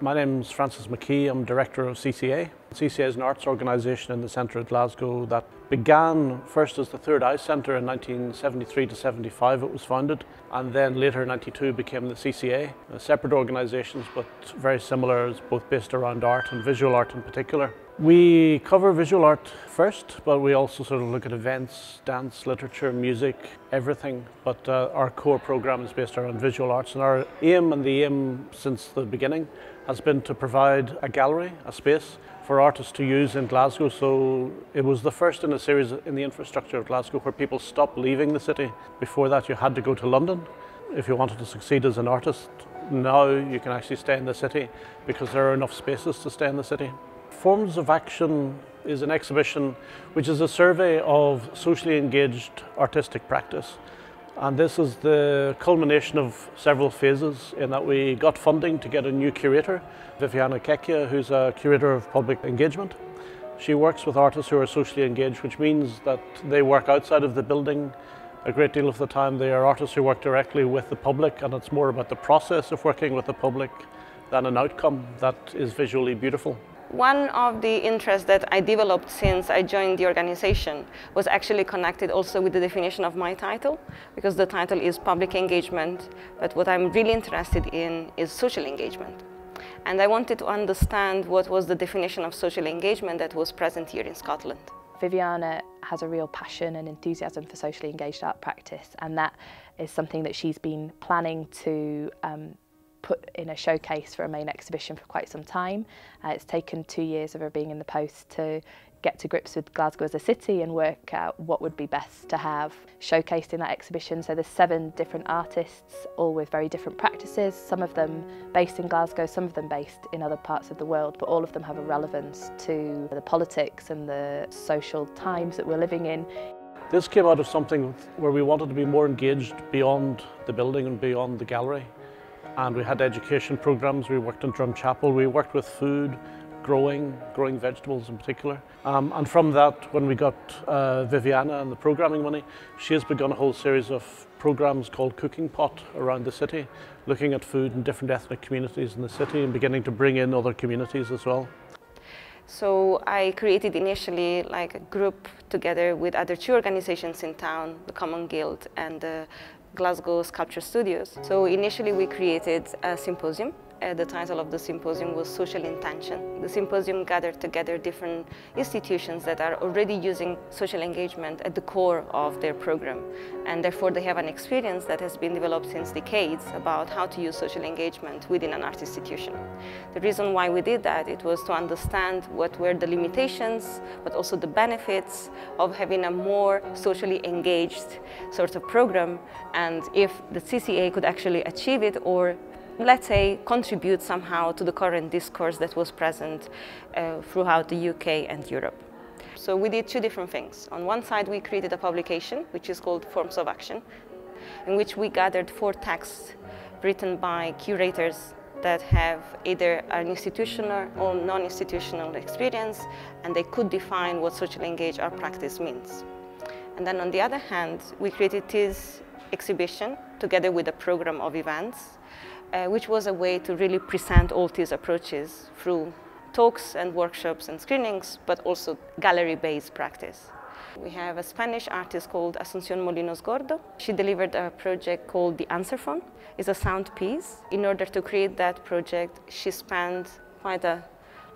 My name's Francis McKee. I'm director of CCA. CCA is an arts organisation in the centre of Glasgow that began first as the Third Eye Centre in 1973 to 75 it was founded and then later in 92 became the CCA. Separate organisations but very similar, both based around art and visual art in particular. We cover visual art first, but we also sort of look at events, dance, literature, music, everything. But uh, our core program is based around visual arts, and our aim and the aim since the beginning has been to provide a gallery, a space for artists to use in Glasgow. So it was the first in a series in the infrastructure of Glasgow where people stopped leaving the city. Before that, you had to go to London if you wanted to succeed as an artist. Now you can actually stay in the city because there are enough spaces to stay in the city. Forms of Action is an exhibition which is a survey of socially engaged artistic practice. And this is the culmination of several phases in that we got funding to get a new curator, Viviana Checchia, who's a curator of public engagement. She works with artists who are socially engaged, which means that they work outside of the building. A great deal of the time they are artists who work directly with the public and it's more about the process of working with the public than an outcome that is visually beautiful. One of the interests that I developed since I joined the organization was actually connected also with the definition of my title, because the title is public engagement, but what I'm really interested in is social engagement. And I wanted to understand what was the definition of social engagement that was present here in Scotland. Viviana has a real passion and enthusiasm for socially engaged art practice and that is something that she's been planning to um, put in a showcase for a main exhibition for quite some time. Uh, it's taken two years of her being in the post to get to grips with Glasgow as a city and work out what would be best to have showcased in that exhibition. So there's seven different artists, all with very different practices, some of them based in Glasgow, some of them based in other parts of the world, but all of them have a relevance to the politics and the social times that we're living in. This came out of something where we wanted to be more engaged beyond the building and beyond the gallery and we had education programs. We worked in Drumchapel. We worked with food, growing, growing vegetables in particular. Um, and from that, when we got uh, Viviana and the programming money, she has begun a whole series of programs called Cooking Pot around the city, looking at food in different ethnic communities in the city and beginning to bring in other communities as well. So I created initially like a group together with other two organizations in town, the Common Guild and the Glasgow Sculpture Studios. So initially we created a symposium uh, the title of the symposium was Social Intention. The symposium gathered together different institutions that are already using social engagement at the core of their program. And therefore they have an experience that has been developed since decades about how to use social engagement within an art institution. The reason why we did that, it was to understand what were the limitations, but also the benefits of having a more socially engaged sort of program and if the CCA could actually achieve it or let's say, contribute somehow to the current discourse that was present uh, throughout the UK and Europe. So we did two different things. On one side, we created a publication, which is called Forms of Action, in which we gathered four texts written by curators that have either an institutional or non-institutional experience, and they could define what socially engaged art practice means. And then on the other hand, we created this exhibition together with a program of events uh, which was a way to really present all these approaches through talks and workshops and screenings, but also gallery-based practice. We have a Spanish artist called Asuncion Molinos Gordo. She delivered a project called The Answer Phone. It's a sound piece. In order to create that project, she spent quite a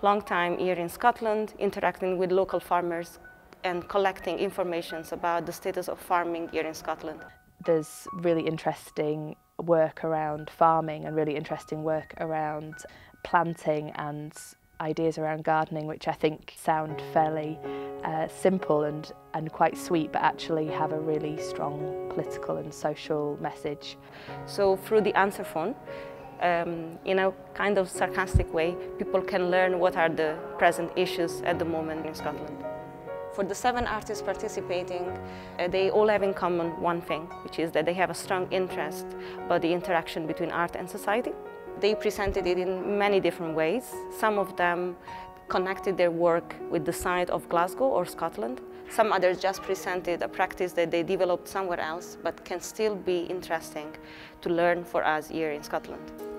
long time here in Scotland interacting with local farmers and collecting information about the status of farming here in Scotland. There's really interesting work around farming and really interesting work around planting and ideas around gardening which I think sound fairly uh, simple and, and quite sweet but actually have a really strong political and social message. So through the answer phone, um, in a kind of sarcastic way, people can learn what are the present issues at the moment in Scotland. For the seven artists participating, uh, they all have in common one thing, which is that they have a strong interest about the interaction between art and society. They presented it in many different ways. Some of them connected their work with the site of Glasgow or Scotland. Some others just presented a practice that they developed somewhere else, but can still be interesting to learn for us here in Scotland.